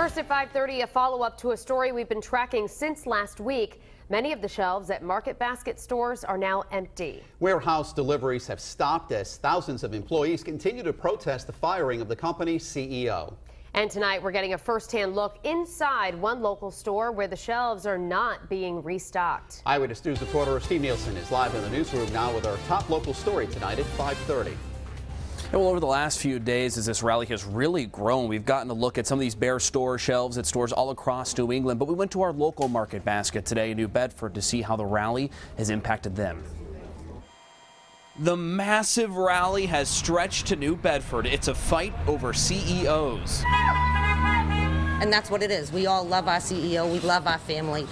First at 5:30, a follow-up to a story we've been tracking since last week. Many of the shelves at Market Basket stores are now empty. Warehouse deliveries have stopped as thousands of employees continue to protest the firing of the company's CEO. And tonight we're getting a first-hand look inside one local store where the shelves are not being restocked. Eyewitness News reporter Steve Nielsen is live in the newsroom now with our top local story tonight at 530. Well, over the last few days, as this rally has really grown, we've gotten a look at some of these bare store shelves at stores all across New England. But we went to our local market basket today in New Bedford to see how the rally has impacted them. The massive rally has stretched to New Bedford. It's a fight over CEOs. And that's what it is. We all love our CEO. We love our family.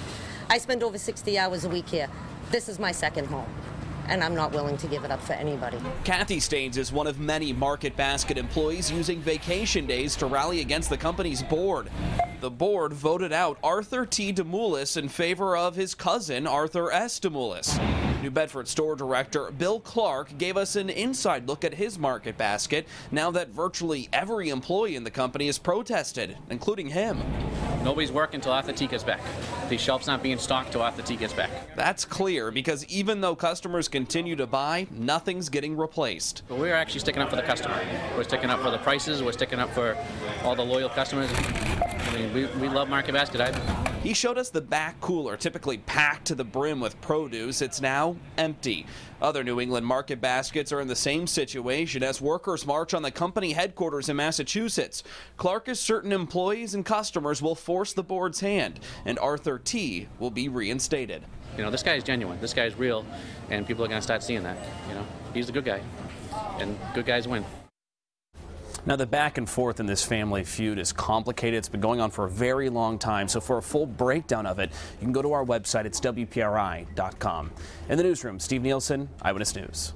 I spend over 60 hours a week here. This is my second home and I'm not willing to give it up for anybody. Kathy Staines is one of many Market Basket employees using vacation days to rally against the company's board. The board voted out Arthur T. Demoulas in favor of his cousin, Arthur S. Demoulas. New Bedford store director Bill Clark gave us an inside look at his market basket now that virtually every employee in the company has protested, including him. Nobody's working until after T gets back. The shelf's not being stocked until after T gets back. That's clear because even though customers continue to buy, nothing's getting replaced. But we're actually sticking up for the customer. We're sticking up for the prices. We're sticking up for all the loyal customers. I mean, we, we love Market Basket. I, he showed us the back cooler, typically packed to the brim with produce. It's now empty. Other New England market baskets are in the same situation as workers march on the company headquarters in Massachusetts. Clark is certain employees and customers will force the board's hand, and Arthur T. will be reinstated. You know, this guy is genuine. This guy is real, and people are going to start seeing that. You know, he's a good guy, and good guys win. Now, the back and forth in this family feud is complicated. It's been going on for a very long time. So, for a full breakdown of it, you can go to our website. It's WPRI.com. In the newsroom, Steve Nielsen, Eyewitness News.